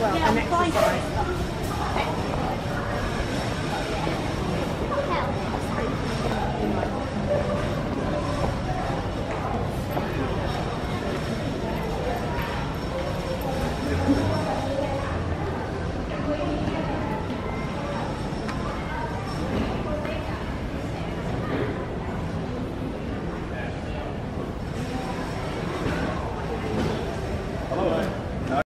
well, and exercise.